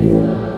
Yeah.